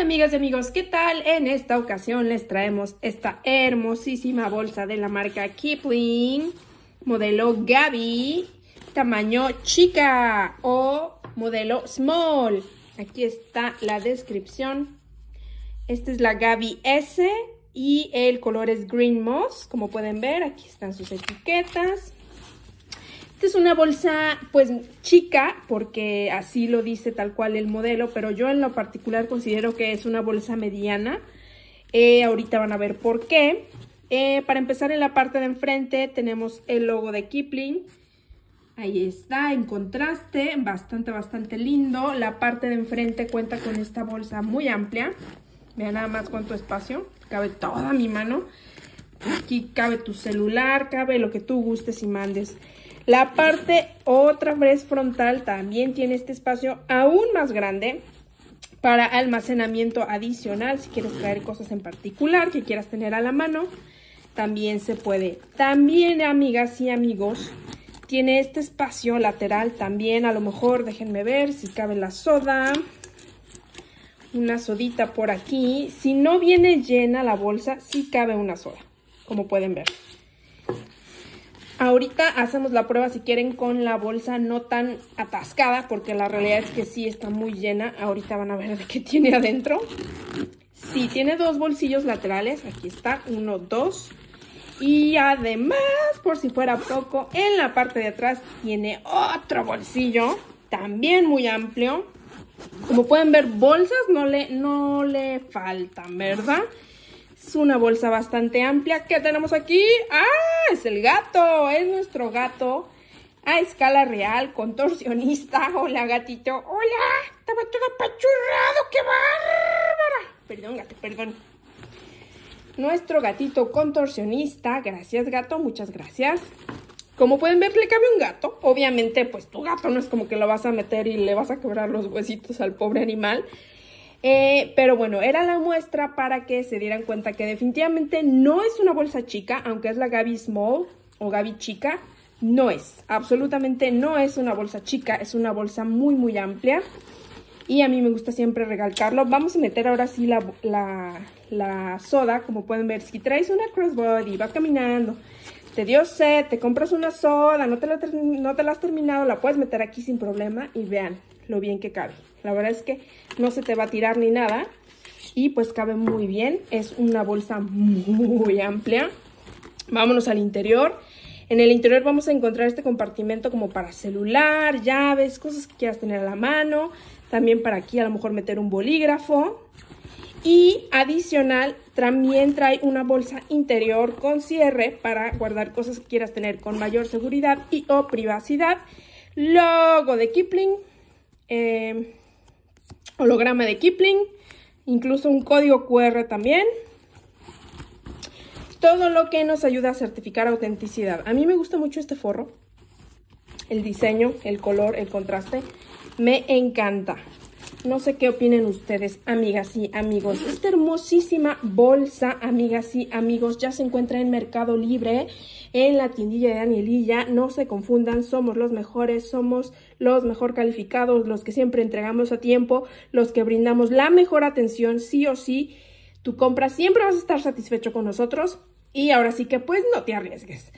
amigas y amigos, ¿qué tal? En esta ocasión les traemos esta hermosísima bolsa de la marca Kipling, modelo Gaby, tamaño chica o modelo small. Aquí está la descripción. Esta es la Gaby S y el color es Green Moss, como pueden ver, aquí están sus etiquetas. Esta es una bolsa pues chica porque así lo dice tal cual el modelo, pero yo en lo particular considero que es una bolsa mediana. Eh, ahorita van a ver por qué. Eh, para empezar en la parte de enfrente tenemos el logo de Kipling. Ahí está, en contraste, bastante, bastante lindo. La parte de enfrente cuenta con esta bolsa muy amplia. Vean nada más cuánto espacio. Cabe toda mi mano. Aquí cabe tu celular, cabe lo que tú gustes y mandes. La parte otra vez frontal también tiene este espacio aún más grande para almacenamiento adicional. Si quieres traer cosas en particular que quieras tener a la mano, también se puede. También, amigas y amigos, tiene este espacio lateral también. A lo mejor, déjenme ver si cabe la soda. Una sodita por aquí. Si no viene llena la bolsa, sí cabe una soda, como pueden ver. Ahorita hacemos la prueba si quieren con la bolsa no tan atascada, porque la realidad es que sí está muy llena. Ahorita van a ver qué tiene adentro. Sí, tiene dos bolsillos laterales. Aquí está, uno, dos. Y además, por si fuera poco, en la parte de atrás tiene otro bolsillo, también muy amplio. Como pueden ver, bolsas no le, no le faltan, ¿verdad? Es una bolsa bastante amplia. ¿Qué tenemos aquí? ¡Ah! Es el gato. Es nuestro gato a escala real, contorsionista. Hola, gatito. Hola. Estaba todo apachurrado. ¡Qué bárbara! Perdón, gato, perdón. Nuestro gatito contorsionista. Gracias, gato. Muchas gracias. Como pueden ver, le cabe un gato. Obviamente, pues tu gato no es como que lo vas a meter y le vas a quebrar los huesitos al pobre animal. Eh, pero bueno, era la muestra para que se dieran cuenta que definitivamente no es una bolsa chica, aunque es la Gaby Small o Gaby Chica, no es, absolutamente no es una bolsa chica, es una bolsa muy muy amplia y a mí me gusta siempre recalcarlo. Vamos a meter ahora sí la, la, soda, como pueden ver, si traes una crossbody, vas caminando, te dio sed, te compras una soda, no te, la, no te la has terminado, la puedes meter aquí sin problema y vean lo bien que cabe. La verdad es que no se te va a tirar ni nada y pues cabe muy bien. Es una bolsa muy amplia. Vámonos al interior. En el interior vamos a encontrar este compartimento como para celular, llaves, cosas que quieras tener a la mano. También para aquí a lo mejor meter un bolígrafo. Y adicional, también trae una bolsa interior con cierre para guardar cosas que quieras tener con mayor seguridad y o privacidad. Logo de Kipling. Eh, holograma de Kipling, incluso un código QR también. Todo lo que nos ayuda a certificar autenticidad. A mí me gusta mucho este forro. El diseño, el color, el contraste. Me encanta. No sé qué opinen ustedes, amigas y amigos. Esta hermosísima bolsa, amigas y amigos, ya se encuentra en Mercado Libre en la tiendilla de Danielilla. No se confundan, somos los mejores, somos los mejor calificados, los que siempre entregamos a tiempo, los que brindamos la mejor atención, sí o sí. Tu compra siempre vas a estar satisfecho con nosotros y ahora sí que pues no te arriesgues.